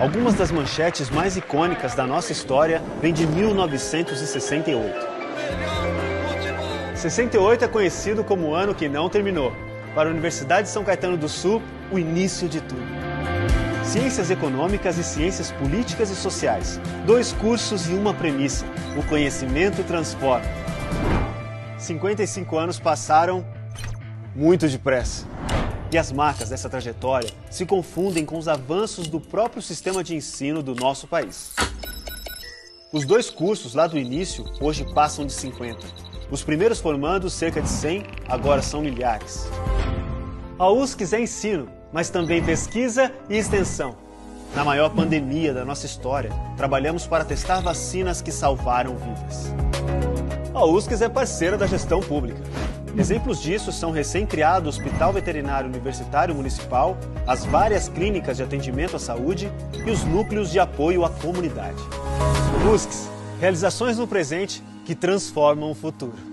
Algumas das manchetes mais icônicas da nossa história vêm de 1968. 68 é conhecido como o ano que não terminou. Para a Universidade de São Caetano do Sul, o início de tudo. Ciências Econômicas e Ciências Políticas e Sociais. Dois cursos e uma premissa: o conhecimento transforma. 55 anos passaram muito depressa. E as marcas dessa trajetória se confundem com os avanços do próprio sistema de ensino do nosso país. Os dois cursos lá do início hoje passam de 50. Os primeiros formandos, cerca de 100, agora são milhares. A USCS é ensino, mas também pesquisa e extensão. Na maior pandemia da nossa história, trabalhamos para testar vacinas que salvaram vidas. A USCS é parceira da gestão pública. Exemplos disso são o recém-criado Hospital Veterinário Universitário Municipal, as várias clínicas de atendimento à saúde e os núcleos de apoio à comunidade. USCS, realizações no presente que transformam o futuro.